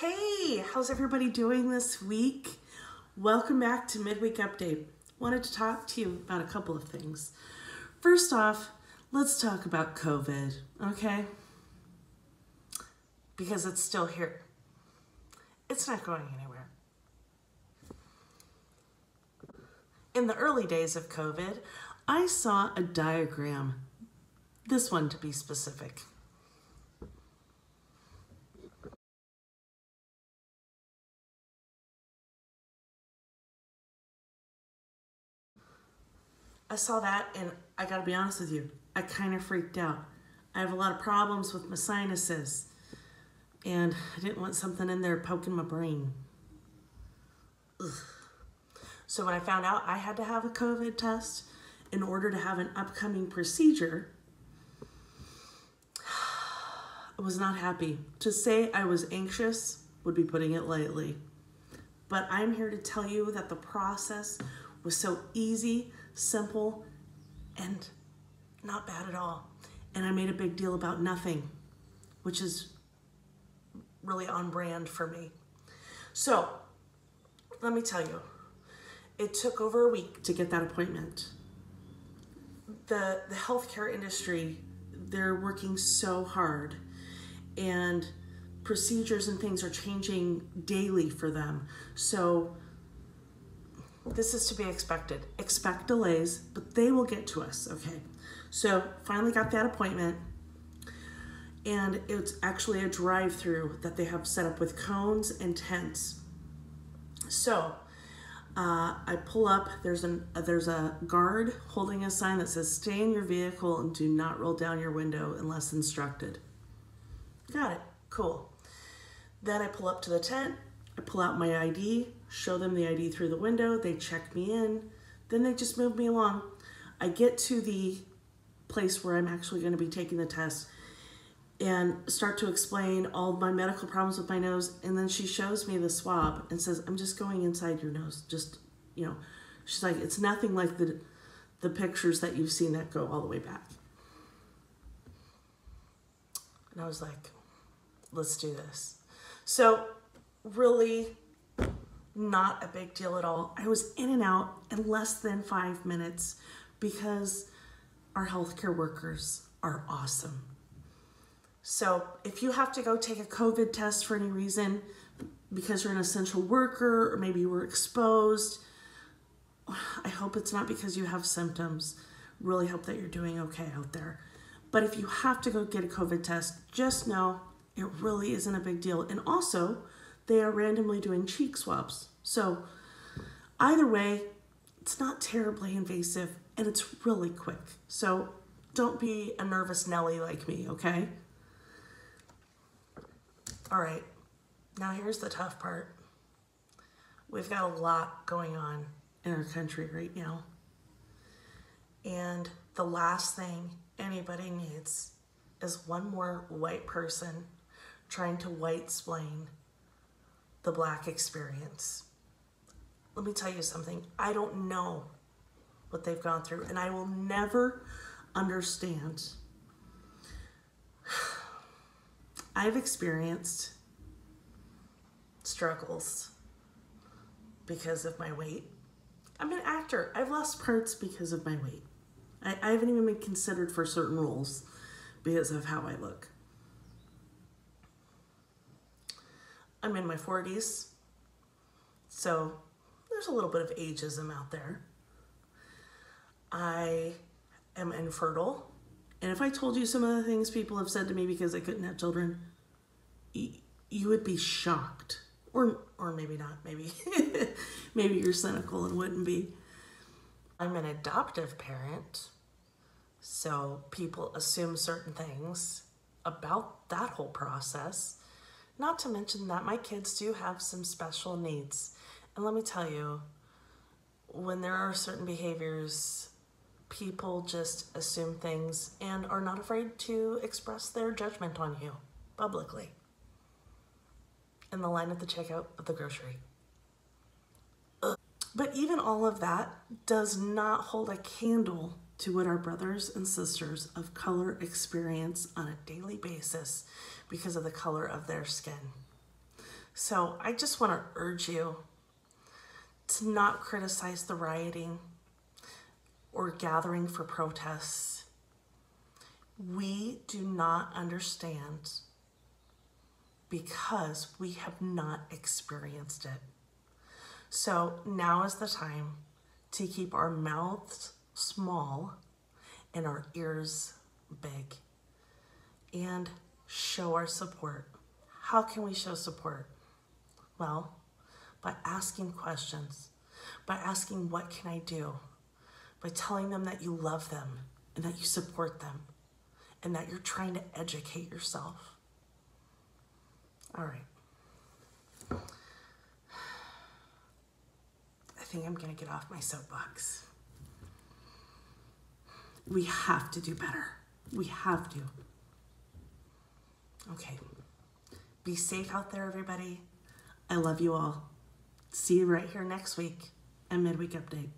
Hey, how's everybody doing this week? Welcome back to Midweek Update. Wanted to talk to you about a couple of things. First off, let's talk about COVID, okay? Because it's still here. It's not going anywhere. In the early days of COVID, I saw a diagram, this one to be specific. I saw that and I gotta be honest with you, I kind of freaked out. I have a lot of problems with my sinuses and I didn't want something in there poking my brain. Ugh. So when I found out I had to have a COVID test in order to have an upcoming procedure, I was not happy. To say I was anxious would be putting it lightly. But I'm here to tell you that the process was so easy, simple, and not bad at all. And I made a big deal about nothing, which is really on brand for me. So, let me tell you, it took over a week to get that appointment. The, the healthcare industry, they're working so hard and procedures and things are changing daily for them. So this is to be expected. Expect delays, but they will get to us, okay? So finally got that appointment and it's actually a drive through that they have set up with cones and tents. So uh, I pull up, there's, an, uh, there's a guard holding a sign that says, stay in your vehicle and do not roll down your window unless instructed. Got it, cool. Then I pull up to the tent, I pull out my ID, show them the ID through the window, they check me in, then they just move me along. I get to the place where I'm actually going to be taking the test and start to explain all my medical problems with my nose. And then she shows me the swab and says, I'm just going inside your nose. Just, you know, she's like, it's nothing like the, the pictures that you've seen that go all the way back. And I was like, let's do this. So really not a big deal at all. I was in and out in less than five minutes because our healthcare workers are awesome. So if you have to go take a COVID test for any reason, because you're an essential worker or maybe you were exposed, I hope it's not because you have symptoms. Really hope that you're doing okay out there. But if you have to go get a COVID test, just know it really isn't a big deal. And also, they are randomly doing cheek swabs. So either way, it's not terribly invasive and it's really quick. So don't be a nervous Nelly like me, okay? All right, now here's the tough part. We've got a lot going on in our country right now. And the last thing anybody needs is one more white person trying to white explain the black experience. Let me tell you something. I don't know what they've gone through, and I will never understand. I've experienced struggles because of my weight. I'm an actor. I've lost parts because of my weight. I, I haven't even been considered for certain roles because of how I look. I'm in my 40s, so there's a little bit of ageism out there. I am infertile, and if I told you some of the things people have said to me because I couldn't have children, you would be shocked. Or, or maybe not, maybe, maybe you're cynical and wouldn't be. I'm an adoptive parent, so people assume certain things about that whole process. Not to mention that my kids do have some special needs. And let me tell you, when there are certain behaviors, people just assume things and are not afraid to express their judgment on you publicly in the line at the checkout of the grocery. Ugh. But even all of that does not hold a candle to what our brothers and sisters of color experience on a daily basis because of the color of their skin. So I just want to urge you to not criticize the rioting or gathering for protests. We do not understand because we have not experienced it. So now is the time to keep our mouths small and our ears big and show our support. How can we show support? Well, by asking questions, by asking, What can I do? By telling them that you love them and that you support them and that you're trying to educate yourself. All right. I think I'm going to get off my soapbox. We have to do better. We have to. Okay. Be safe out there, everybody. I love you all. See you right here next week and midweek update.